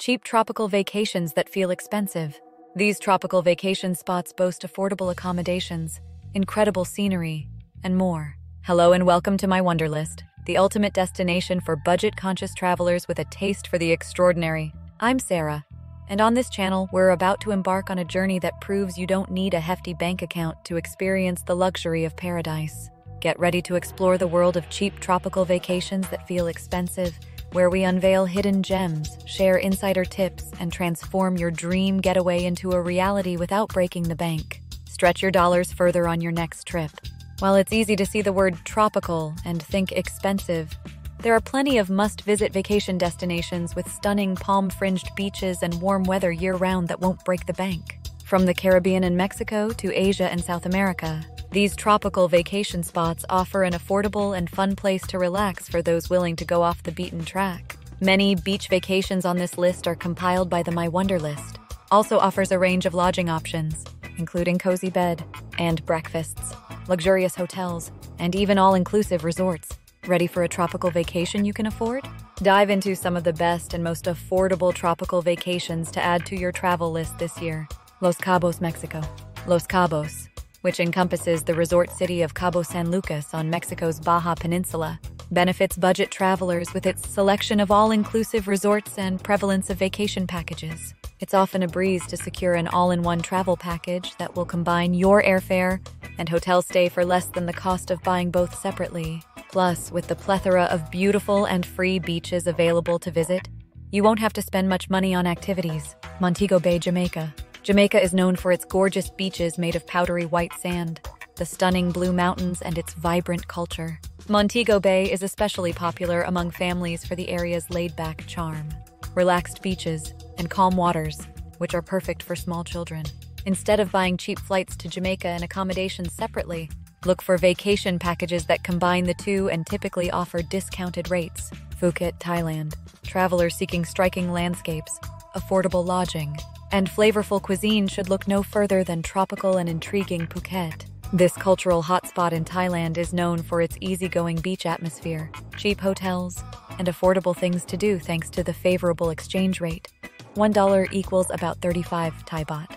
cheap tropical vacations that feel expensive. These tropical vacation spots boast affordable accommodations, incredible scenery, and more. Hello and welcome to my Wonder List, the ultimate destination for budget conscious travelers with a taste for the extraordinary. I'm Sarah, and on this channel, we're about to embark on a journey that proves you don't need a hefty bank account to experience the luxury of paradise. Get ready to explore the world of cheap tropical vacations that feel expensive where we unveil hidden gems, share insider tips, and transform your dream getaway into a reality without breaking the bank. Stretch your dollars further on your next trip. While it's easy to see the word tropical and think expensive, there are plenty of must visit vacation destinations with stunning palm fringed beaches and warm weather year round that won't break the bank. From the Caribbean and Mexico to Asia and South America, these tropical vacation spots offer an affordable and fun place to relax for those willing to go off the beaten track. Many beach vacations on this list are compiled by the My Wonder List. Also offers a range of lodging options, including cozy bed and breakfasts, luxurious hotels, and even all-inclusive resorts. Ready for a tropical vacation you can afford? Dive into some of the best and most affordable tropical vacations to add to your travel list this year. Los Cabos, Mexico. Los Cabos, which encompasses the resort city of Cabo San Lucas on Mexico's Baja Peninsula, benefits budget travelers with its selection of all inclusive resorts and prevalence of vacation packages. It's often a breeze to secure an all in one travel package that will combine your airfare and hotel stay for less than the cost of buying both separately. Plus, with the plethora of beautiful and free beaches available to visit, you won't have to spend much money on activities. Montego Bay, Jamaica. Jamaica is known for its gorgeous beaches made of powdery white sand, the stunning blue mountains, and its vibrant culture. Montego Bay is especially popular among families for the area's laid back charm, relaxed beaches, and calm waters, which are perfect for small children. Instead of buying cheap flights to Jamaica and accommodations separately, look for vacation packages that combine the two and typically offer discounted rates. Phuket, Thailand. Travelers seeking striking landscapes, affordable lodging, and flavorful cuisine should look no further than tropical and intriguing Phuket. This cultural hotspot in Thailand is known for its easygoing beach atmosphere, cheap hotels, and affordable things to do thanks to the favorable exchange rate. $1 equals about 35 Thai baht.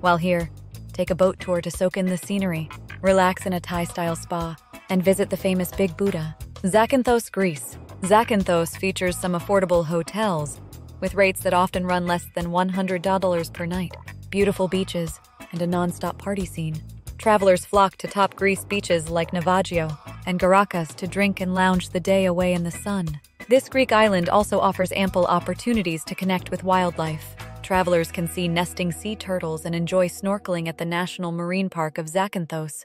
While here, take a boat tour to soak in the scenery, relax in a Thai style spa, and visit the famous Big Buddha. Zakynthos, Greece. Zakynthos features some affordable hotels with rates that often run less than $100 per night, beautiful beaches, and a non-stop party scene. Travelers flock to top Greece beaches like Navagio and Gerakas to drink and lounge the day away in the sun. This Greek island also offers ample opportunities to connect with wildlife. Travelers can see nesting sea turtles and enjoy snorkeling at the National Marine Park of Zakynthos.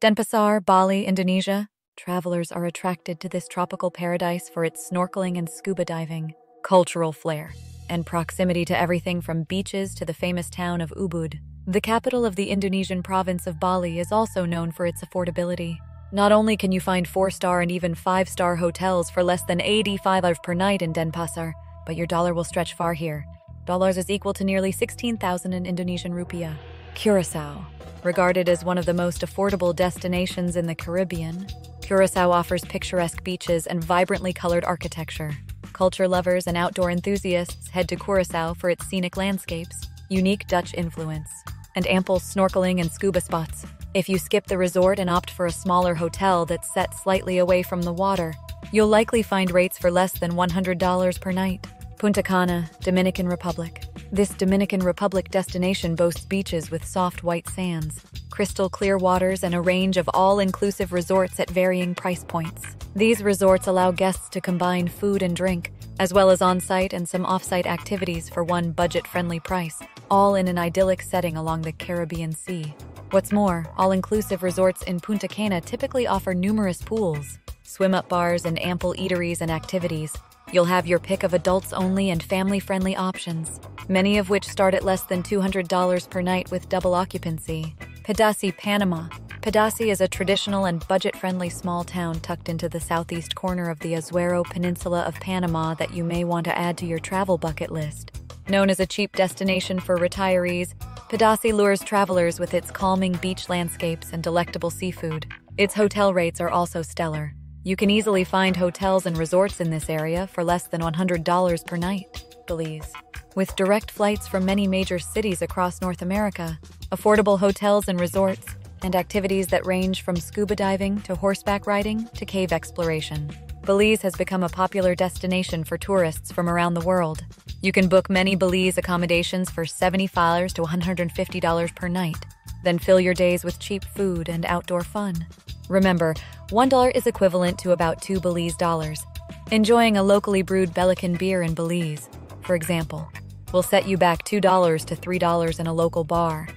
Denpasar, Bali, Indonesia. Travelers are attracted to this tropical paradise for its snorkeling and scuba diving cultural flair, and proximity to everything from beaches to the famous town of Ubud. The capital of the Indonesian province of Bali is also known for its affordability. Not only can you find four-star and even five-star hotels for less than 85 per night in Denpasar, but your dollar will stretch far here. Dollars is equal to nearly 16,000 in Indonesian rupiah. Curacao. Regarded as one of the most affordable destinations in the Caribbean, Curacao offers picturesque beaches and vibrantly colored architecture. Culture lovers and outdoor enthusiasts head to Curacao for its scenic landscapes, unique Dutch influence, and ample snorkeling and scuba spots. If you skip the resort and opt for a smaller hotel that's set slightly away from the water, you'll likely find rates for less than $100 per night. Punta Cana, Dominican Republic. This Dominican Republic destination boasts beaches with soft white sands, crystal clear waters, and a range of all inclusive resorts at varying price points. These resorts allow guests to combine food and drink, as well as on site and some off site activities for one budget friendly price, all in an idyllic setting along the Caribbean Sea. What's more, all inclusive resorts in Punta Cana typically offer numerous pools, swim up bars, and ample eateries and activities. You'll have your pick of adults only and family friendly options, many of which start at less than $200 per night with double occupancy. Pedasi, Panama. Pedasi is a traditional and budget friendly small town tucked into the southeast corner of the Azuero Peninsula of Panama that you may want to add to your travel bucket list. Known as a cheap destination for retirees, Pedasi lures travelers with its calming beach landscapes and delectable seafood. Its hotel rates are also stellar. You can easily find hotels and resorts in this area for less than $100 per night. Belize. With direct flights from many major cities across North America, affordable hotels and resorts, and activities that range from scuba diving to horseback riding to cave exploration. Belize has become a popular destination for tourists from around the world. You can book many Belize accommodations for $75 to $150 per night, then fill your days with cheap food and outdoor fun. Remember, $1 is equivalent to about 2 Belize dollars. Enjoying a locally brewed Belikin beer in Belize, for example, will set you back $2 to $3 in a local bar.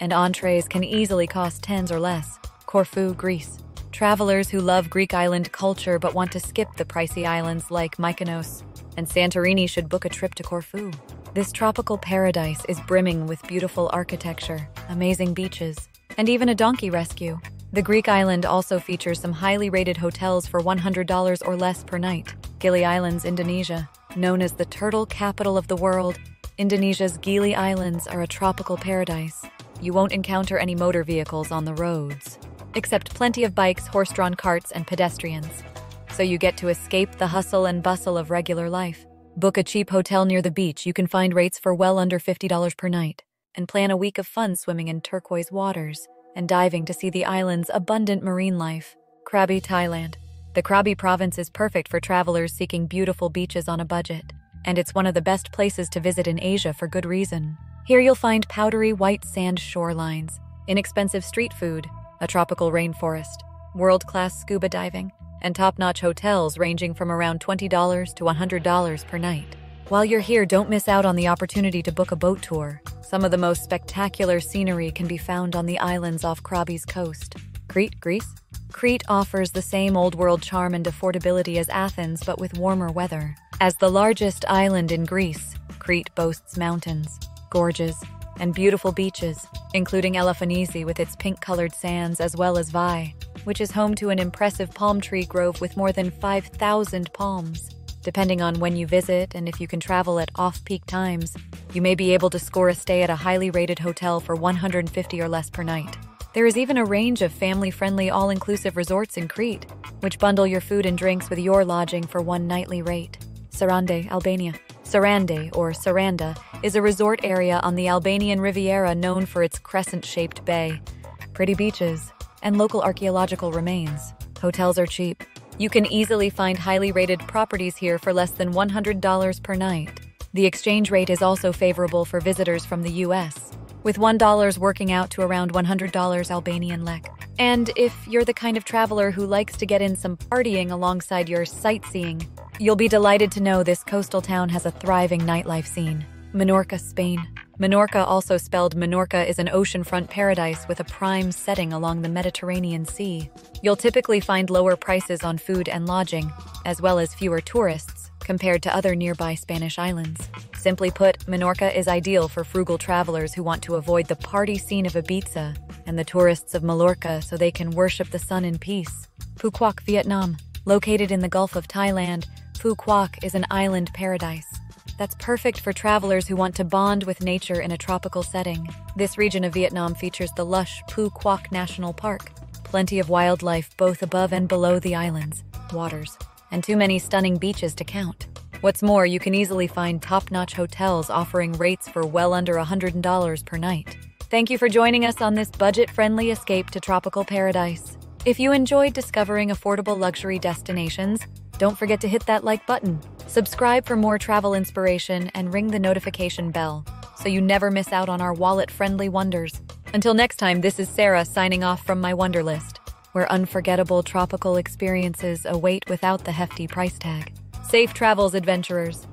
And entrees can easily cost tens or less. Corfu, Greece. Travelers who love Greek island culture but want to skip the pricey islands like Mykonos and Santorini should book a trip to Corfu. This tropical paradise is brimming with beautiful architecture, amazing beaches, and even a donkey rescue. The Greek island also features some highly rated hotels for $100 or less per night. Gili Islands, Indonesia. Known as the turtle capital of the world, Indonesia's Gili Islands are a tropical paradise. You won't encounter any motor vehicles on the roads except plenty of bikes, horse drawn carts, and pedestrians. So you get to escape the hustle and bustle of regular life. Book a cheap hotel near the beach. You can find rates for well under $50 per night. And plan a week of fun swimming in turquoise waters and diving to see the island's abundant marine life. Krabi, Thailand. The Krabi province is perfect for travelers seeking beautiful beaches on a budget. And it's one of the best places to visit in Asia for good reason. Here you'll find powdery white sand shorelines, inexpensive street food, a tropical rainforest, world class scuba diving, and top notch hotels ranging from around $20 to $100 per night. While you're here, don't miss out on the opportunity to book a boat tour. Some of the most spectacular scenery can be found on the islands off Krabi's coast. Crete, Greece? Crete offers the same old world charm and affordability as Athens, but with warmer weather. As the largest island in Greece, Crete boasts mountains, gorges, and beautiful beaches, including Elafonisi with its pink colored sands, as well as Vai, which is home to an impressive palm tree grove with more than 5,000 palms. Depending on when you visit and if you can travel at off peak times, you may be able to score a stay at a highly rated hotel for 150 or less per night. There is even a range of family friendly all inclusive resorts in Crete, which bundle your food and drinks with your lodging for one nightly rate. Sarande, Albania. Sarande, or Saranda, is a resort area on the Albanian Riviera known for its crescent shaped bay, pretty beaches, and local archaeological remains. Hotels are cheap. You can easily find highly rated properties here for less than $100 per night. The exchange rate is also favorable for visitors from the US, with $1 working out to around $100 Albanian lek. And if you're the kind of traveler who likes to get in some partying alongside your sightseeing, You'll be delighted to know this coastal town has a thriving nightlife scene. Menorca, Spain. Menorca, also spelled Minorca, is an oceanfront paradise with a prime setting along the Mediterranean Sea. You'll typically find lower prices on food and lodging, as well as fewer tourists, compared to other nearby Spanish islands. Simply put, Menorca is ideal for frugal travelers who want to avoid the party scene of Ibiza and the tourists of Mallorca so they can worship the sun in peace. Phu Quoc, Vietnam. Located in the Gulf of Thailand, Phu Quoc is an island paradise that's perfect for travelers who want to bond with nature in a tropical setting. This region of Vietnam features the lush Phu Quoc National Park, plenty of wildlife both above and below the islands, waters, and too many stunning beaches to count. What's more, you can easily find top notch hotels offering rates for well under $100 per night. Thank you for joining us on this budget friendly escape to tropical paradise. If you enjoyed discovering affordable luxury destinations, don't forget to hit that like button, subscribe for more travel inspiration, and ring the notification bell so you never miss out on our wallet friendly wonders. Until next time, this is Sarah signing off from my Wonder List, where unforgettable tropical experiences await without the hefty price tag. Safe travels, adventurers.